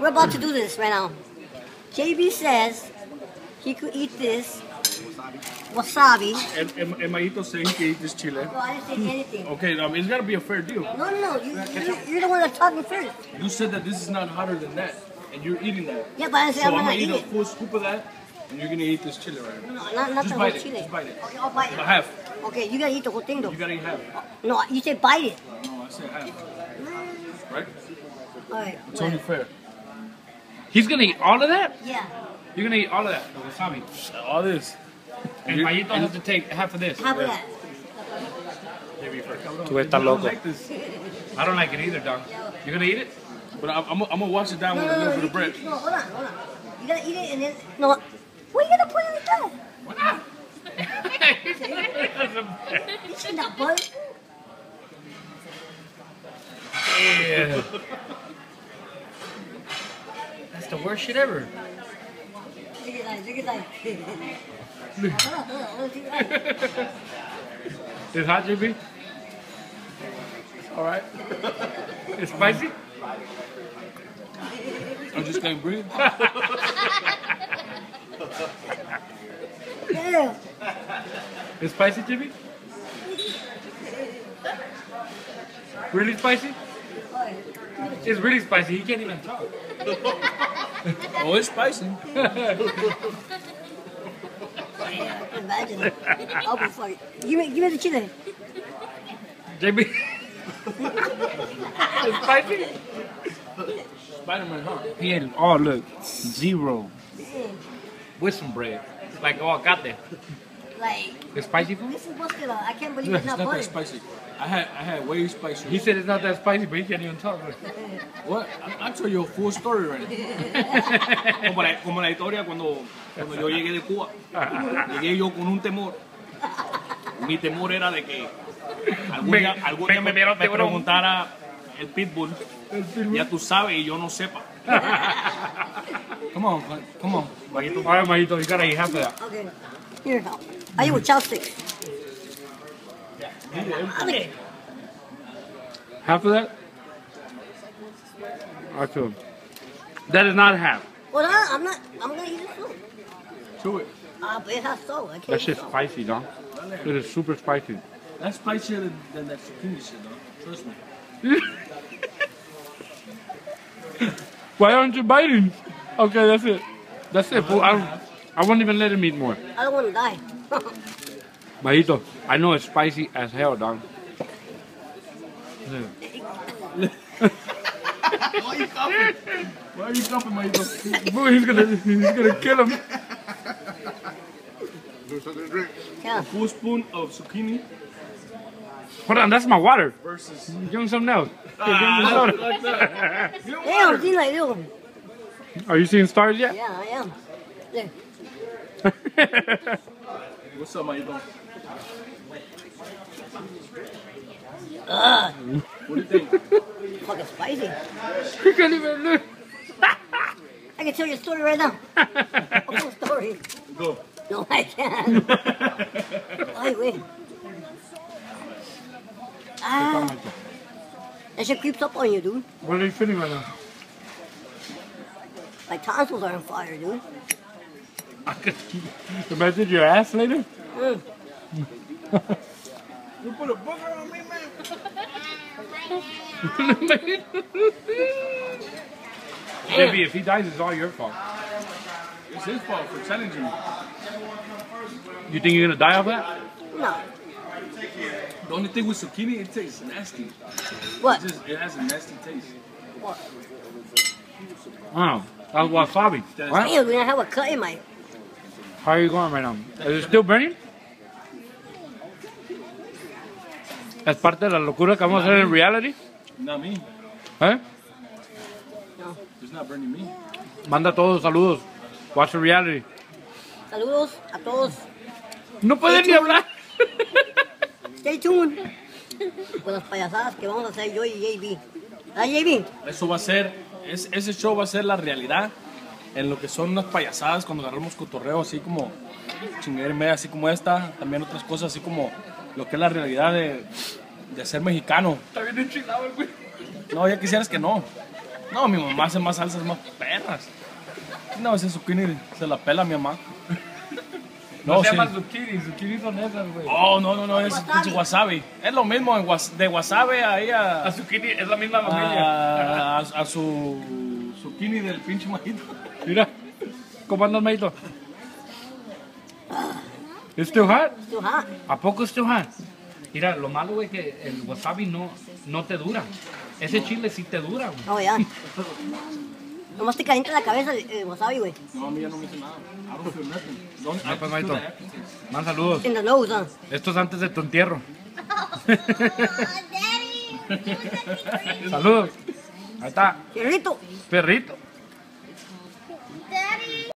we're about to do this right now. JB says he could eat this wasabi. El, el, el Mayito saying he eat this chile. No, I didn't say anything. Okay, um, it's gotta be a fair deal. No, no, no. You, you, you're the one that's talking first. You said that this is not hotter than that, and you're eating that. Yeah, but I said So I'm I'm gonna gonna eat eat a full scoop of that, and you're gonna eat this chili right now. No, not, not Just the whole it, chili. just bite it. Okay, I'll bite it. half. Okay, you gotta eat the whole thing though. You gotta eat half. No, you said bite it. No, I said half. Right? Alright. It's only fair. He's gonna eat all of that? Yeah. You're gonna eat all of that, the wasabi. All this. And Mayito has to take half of this. Half of that. Tú estás I don't loco. like this. I don't like it either, dog. You're gonna eat it? But I'm, I'm, I'm gonna wash it down No, with a no, no. little bit You, of bread. no, hold on, hold on. You gotta eat it and then. No. What are you gonna put in like that? Why not? You should not butter. Yeah. That's the worst shit ever. Look at that, look at that. It's hot, JB? All right. It's spicy? I'm just can't breathe. Yeah. It's spicy, JB? Really spicy? It's really spicy. He can't even talk. Oh, it's spicy. Yeah, I can imagine it. I'll be funny. Give me, give me the chili. JB. it's spicy? Spider-Man, huh? He ate it all, look. Zero. With some bread. Like oh, aguacate. Like, It's spicy food? this is busted out. I can't believe It's it's not not that spicy. I had I had way spicier. He said it's not that spicy, but he can't even talk. What? I, I told you a full story right como, la, como la historia cuando, cuando yo llegué de Cuba. Llegué yo con un temor. Mi temor era de que algún Me- día, algún me día me, me tiburón. preguntara el pitbull. Ya tú sabes y yo no sepa. come on, come on. All right, Majito, you gotta eat half of that. Okay. Here, help. I eat with chopsticks. Okay. Half of that? I feel. That is not half. Well, I, I'm not. I'm gonna eat it too. Chew it. Ah, but it has salt. I can't. That eat shit's salt. spicy, dog. It is super spicy. That's spicier than, than that zucchini shit, though. Trust me. Why aren't you biting? Okay, that's it. That's it. fool. I, I won't even let him eat more. I don't want to die. Mayito, I know it's spicy as hell, dog. Why are you coughing? Why are you coughing, Mayito? Boy, he's gonna, he's gonna kill him. yeah. Full spoon of zucchini Hold on, that's my water. versus. Give him something else. Ah, Give him like that. Give him Damn, water. see like little. Are you seeing stars yet? Yeah, I am. There. What's up, Mayito? Ugh, What do you think? fucking spicy. he can't even look. I can tell you a story right now. A full story. Go. No, I can't. Ay, wait. Ah, that shit creeps up on you, dude. What are you feeling right now? My tonsils are on fire, dude. Imagine your ass later? Mm. You put a booger on me, man. Maybe if he dies, it's all your fault. It's his fault for challenging me. You think you're gonna die off that? No. The only thing with zucchini, it tastes nasty. What? It, just, it has a nasty taste. What? Oh, that's wasabi. What? Damn, dude, I have a cut in my. How are you going right now? Is it still burning? Es parte de la locura que vamos a hacer en reality. Not me. ¿Eh? No. It's not burning me. Manda todos saludos. Watch the reality. Saludos a todos. No puedes ni hablar. Stay tuned. Con las payasadas que vamos a hacer yo y JB. ¿Ah, JB? Eso va a ser, es, ese show va a ser la realidad en lo que son unas payasadas cuando agarramos cotorreo así como chingadera media, así como esta, también otras cosas así como lo que es la realidad de, de ser mexicano. Está bien enchilado el güey. No, ya quisieras que no. No, mi mamá hace más salsas más perras. No, ese zucchini se la pela mi mamá. No, No, se sí. llama zucchini, zucchini son esas, güey. Oh, no, no, no, es pinche wasabi. Es lo mismo de wasabi ahí a, A zucchini es la misma familia. a, a- a su zucchini del pinche majito. Mira, ¿cómo andas, Maito? ¿Es too hot? Too hot. ¿A poco es too hot? Mira, lo malo, güey, que el wasabi no, no te dura. Ese chile sí te dura, güey. Oh, ya. Nomás te calienta la cabeza el, el wasabi, güey. No, a mí ya no me hizo nada. I don't feel nothing. Don't- Ah, I pues, Maito. Man, saludos. The nose, huh? Esto es antes de tu entierro. Daddy, Saludos. Ahí está, Perrito. perrito.